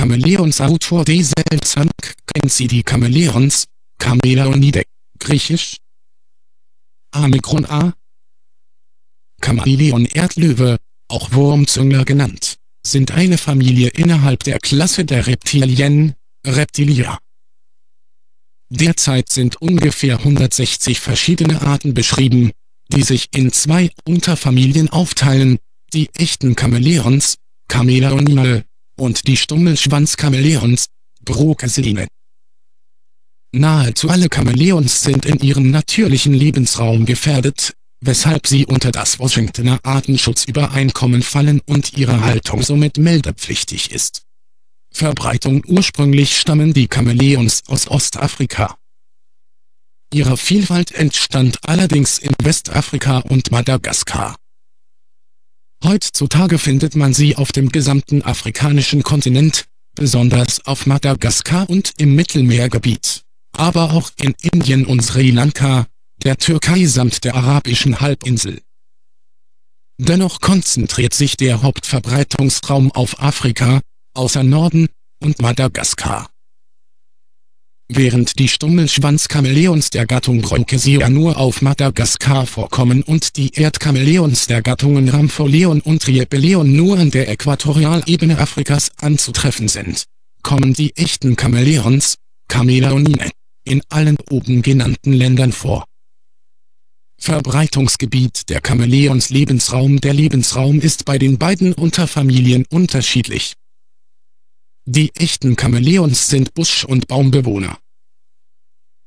Chamäleons Autor D. Selzank, die Chamäleons, Chameleonide, griechisch Amikron A. Chamäleon Erdlöwe, auch Wurmzüngler genannt, sind eine Familie innerhalb der Klasse der Reptilien, Reptilia. Derzeit sind ungefähr 160 verschiedene Arten beschrieben, die sich in zwei Unterfamilien aufteilen, die echten Chamäleons, Chameleonine, und die Stummelschwanz-Chamäleons, Brocasine. Nahezu alle Chamäleons sind in ihrem natürlichen Lebensraum gefährdet, weshalb sie unter das Washingtoner Artenschutzübereinkommen fallen und ihre Haltung somit meldepflichtig ist. Verbreitung Ursprünglich stammen die Chamäleons aus Ostafrika. Ihre Vielfalt entstand allerdings in Westafrika und Madagaskar. Heutzutage findet man sie auf dem gesamten afrikanischen Kontinent, besonders auf Madagaskar und im Mittelmeergebiet, aber auch in Indien und Sri Lanka, der Türkei samt der arabischen Halbinsel. Dennoch konzentriert sich der Hauptverbreitungsraum auf Afrika, außer Norden, und Madagaskar. Während die Stummelschwanz-Chamäleons der Gattung Bronchesia nur auf Madagaskar vorkommen und die Erdchamäleons der Gattungen Rampholeon und Triepeleon nur an der Äquatorialebene Afrikas anzutreffen sind, kommen die echten Chamäleons, Chameleonine, in allen oben genannten Ländern vor. Verbreitungsgebiet der Chamäleons Lebensraum Der Lebensraum ist bei den beiden Unterfamilien unterschiedlich. Die echten Chamäleons sind Busch- und Baumbewohner.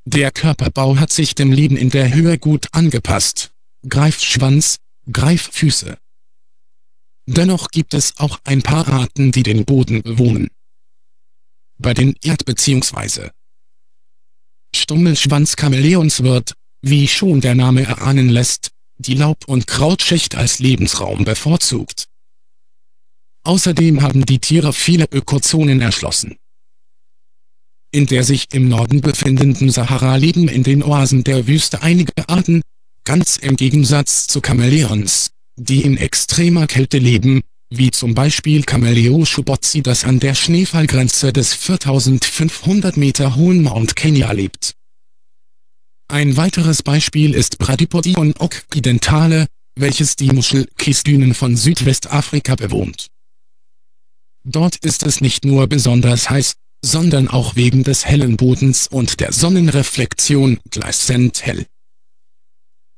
Der Körperbau hat sich dem Leben in der Höhe gut angepasst. Greifschwanz, Greiffüße. Dennoch gibt es auch ein paar Arten die den Boden bewohnen. Bei den Erd- bzw. Stummelschwanz-Chamäleons wird, wie schon der Name erahnen lässt, die Laub- und Krautschicht als Lebensraum bevorzugt. Außerdem haben die Tiere viele Ökozonen erschlossen. In der sich im Norden befindenden Sahara leben in den Oasen der Wüste einige Arten, ganz im Gegensatz zu Chamäleons, die in extremer Kälte leben, wie zum Beispiel Cameleo schubotzi das an der Schneefallgrenze des 4500 Meter hohen Mount Kenya lebt ein weiteres Beispiel ist Bradypodion occidentale, welches die Muschelkiesdünen von Südwestafrika bewohnt. Dort ist es nicht nur besonders heiß, sondern auch wegen des hellen Bodens und der Sonnenreflexion gleißend hell.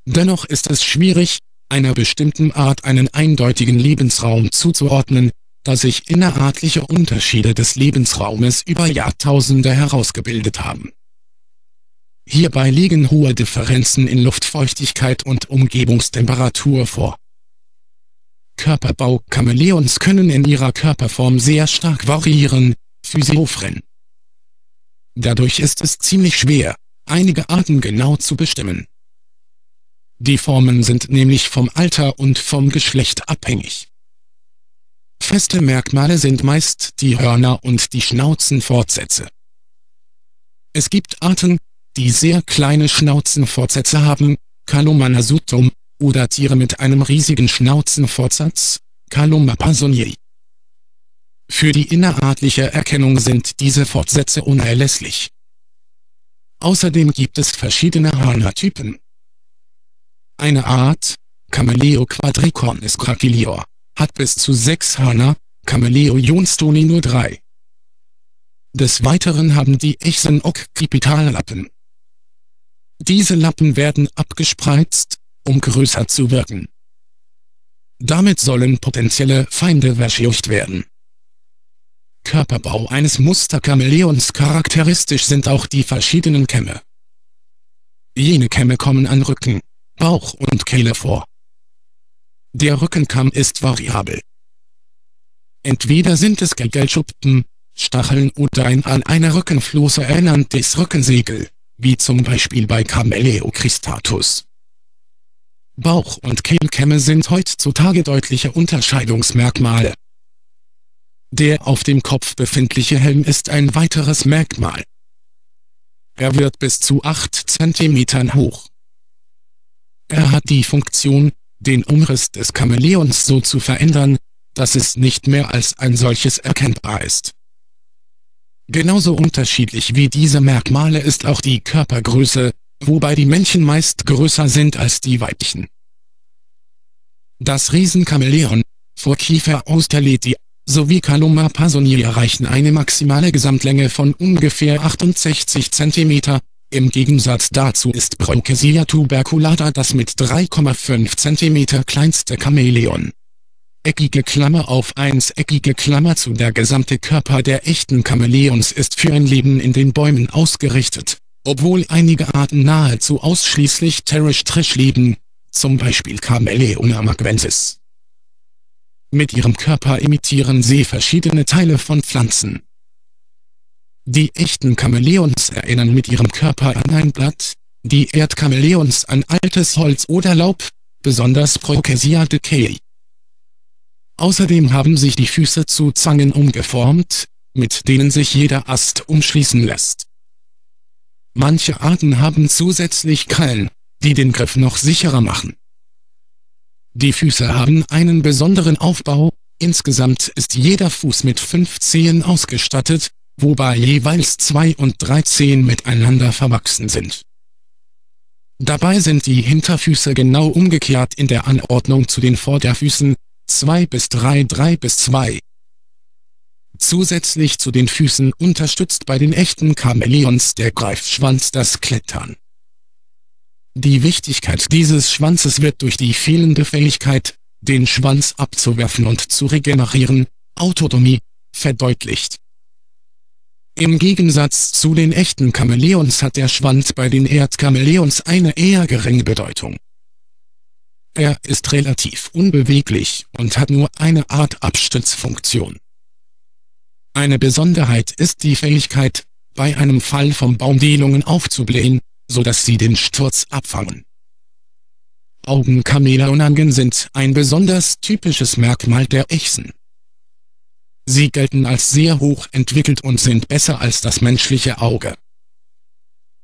Dennoch ist es schwierig, einer bestimmten Art einen eindeutigen Lebensraum zuzuordnen, da sich innerartliche Unterschiede des Lebensraumes über Jahrtausende herausgebildet haben Hierbei liegen hohe Differenzen in Luftfeuchtigkeit und Umgebungstemperatur vor. Körperbau Chamäleons können in ihrer Körperform sehr stark variieren, Physiophren. Dadurch ist es ziemlich schwer, einige Arten genau zu bestimmen. Die Formen sind nämlich vom Alter und vom Geschlecht abhängig. Feste Merkmale sind meist die Hörner und die Schnauzenfortsätze. Es gibt Arten, die sehr kleine Schnauzenfortsätze haben, Caloma nasutum, oder Tiere mit einem riesigen Schnauzenfortsatz, Caloma pasonieri. Für die innerartliche Erkennung sind diese Fortsätze unerlässlich. Außerdem gibt es verschiedene Hörnertypen. Eine Art, Cameleo quadricornis cracilior, hat bis zu sechs Hörner, Cameleo jonstoni nur drei. Des Weiteren haben die Echsen Occipitallappen. Diese Lappen werden abgespreizt, um größer zu wirken. Damit sollen potenzielle Feinde verscheucht werden. Körperbau eines Musterchamäleons Charakteristisch sind auch die verschiedenen Kämme. Jene Kämme kommen an Rücken, Bauch und Kehle vor. Der Rückenkamm ist variabel. Entweder sind es Gegelschuppen, Stacheln oder ein an eine Rückenflosse ernanntes Rückensegel wie zum Beispiel bei Cameleo cristatus. Bauch- und Kehlkämme sind heutzutage deutliche Unterscheidungsmerkmale. Der auf dem Kopf befindliche Helm ist ein weiteres Merkmal. Er wird bis zu 8 cm hoch. Er hat die Funktion, den Umriss des Chamäleons so zu verändern, dass es nicht mehr als ein solches erkennbar ist. Genauso unterschiedlich wie diese Merkmale ist auch die Körpergröße, wobei die Männchen meist größer sind als die Weibchen. Das Riesenchamäleon, Vorkiefer Austerleti, sowie Caloma pasoni erreichen eine maximale Gesamtlänge von ungefähr 68 cm, im Gegensatz dazu ist Braukesia tuberculata das mit 3,5 cm kleinste Chamäleon. Eckige Klammer auf 1 eckige Klammer zu. Der gesamte Körper der echten Chamäleons ist für ein Leben in den Bäumen ausgerichtet, obwohl einige Arten nahezu ausschließlich terrestrisch leben, zum Beispiel Chameleona maguensis. Mit ihrem Körper imitieren sie verschiedene Teile von Pflanzen. Die echten Chamäleons erinnern mit ihrem Körper an ein Blatt, die Erdchamäleons an altes Holz oder Laub, besonders Procasia decay. Außerdem haben sich die Füße zu Zangen umgeformt, mit denen sich jeder Ast umschließen lässt. Manche Arten haben zusätzlich Krallen, die den Griff noch sicherer machen. Die Füße haben einen besonderen Aufbau, insgesamt ist jeder Fuß mit fünf Zehen ausgestattet, wobei jeweils zwei und drei Zehen miteinander verwachsen sind. Dabei sind die Hinterfüße genau umgekehrt in der Anordnung zu den Vorderfüßen, 2 bis 3 3 bis 2. Zusätzlich zu den Füßen unterstützt bei den echten Chamäleons der Greifschwanz das Klettern. Die Wichtigkeit dieses Schwanzes wird durch die fehlende Fähigkeit, den Schwanz abzuwerfen und zu regenerieren, Autotomie, verdeutlicht. Im Gegensatz zu den echten Chamäleons hat der Schwanz bei den Erdchamäleons eine eher geringe Bedeutung. Er ist relativ unbeweglich und hat nur eine Art Abstützfunktion. Eine Besonderheit ist die Fähigkeit, bei einem Fall vom Baum Dehnungen aufzublähen, so dass sie den Sturz abfangen. Augenchamäleonangen sind ein besonders typisches Merkmal der Echsen. Sie gelten als sehr hoch entwickelt und sind besser als das menschliche Auge.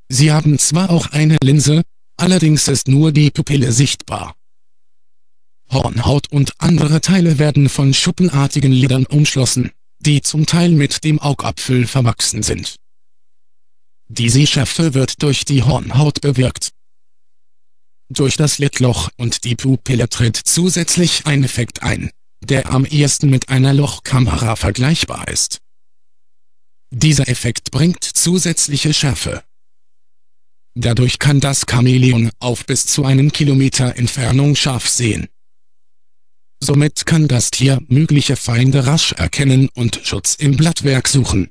Sie haben zwar auch eine Linse, allerdings ist nur die Pupille sichtbar. Hornhaut und andere Teile werden von schuppenartigen Lidern umschlossen, die zum Teil mit dem Augapfel verwachsen sind. Die Sehschärfe wird durch die Hornhaut bewirkt. Durch das Lidloch und die Pupille tritt zusätzlich ein Effekt ein, der am ehesten mit einer Lochkamera vergleichbar ist. Dieser Effekt bringt zusätzliche Schärfe. Dadurch kann das Chamäleon auf bis zu einen Kilometer Entfernung scharf sehen. Somit kann das Tier mögliche Feinde rasch erkennen und Schutz im Blattwerk suchen.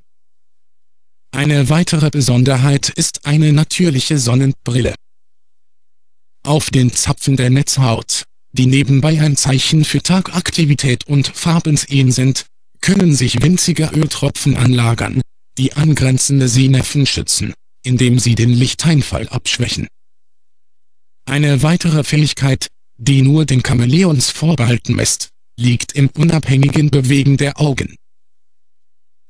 Eine weitere Besonderheit ist eine natürliche Sonnenbrille. Auf den Zapfen der Netzhaut, die nebenbei ein Zeichen für Tagaktivität und Farbensehen sind, können sich winzige Öltropfen anlagern, die angrenzende Sehnerven schützen, indem sie den Lichteinfall abschwächen. Eine weitere Fähigkeit, die nur den Chamäleons vorbehalten ist, liegt im unabhängigen Bewegen der Augen.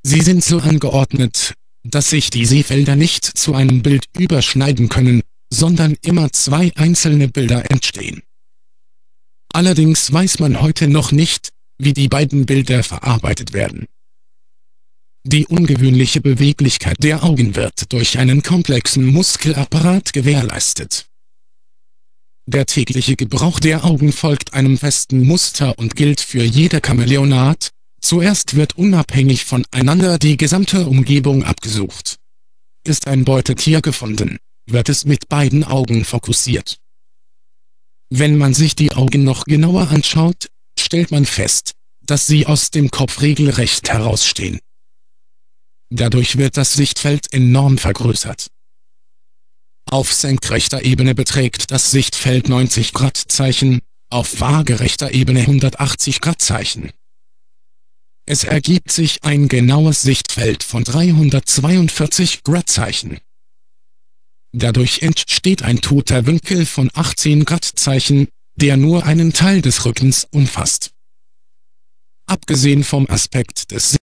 Sie sind so angeordnet, dass sich die Sehfelder nicht zu einem Bild überschneiden können, sondern immer zwei einzelne Bilder entstehen. Allerdings weiß man heute noch nicht, wie die beiden Bilder verarbeitet werden. Die ungewöhnliche Beweglichkeit der Augen wird durch einen komplexen Muskelapparat gewährleistet. Der tägliche Gebrauch der Augen folgt einem festen Muster und gilt für jede Chamäleonart, zuerst wird unabhängig voneinander die gesamte Umgebung abgesucht. Ist ein Beutetier gefunden, wird es mit beiden Augen fokussiert. Wenn man sich die Augen noch genauer anschaut, stellt man fest, dass sie aus dem Kopf regelrecht herausstehen. Dadurch wird das Sichtfeld enorm vergrößert. Auf senkrechter Ebene beträgt das Sichtfeld 90 Grad Zeichen, auf waagerechter Ebene 180 Grad Zeichen. Es ergibt sich ein genaues Sichtfeld von 342 Grad Zeichen. Dadurch entsteht ein toter Winkel von 18 Grad Zeichen, der nur einen Teil des Rückens umfasst. Abgesehen vom Aspekt des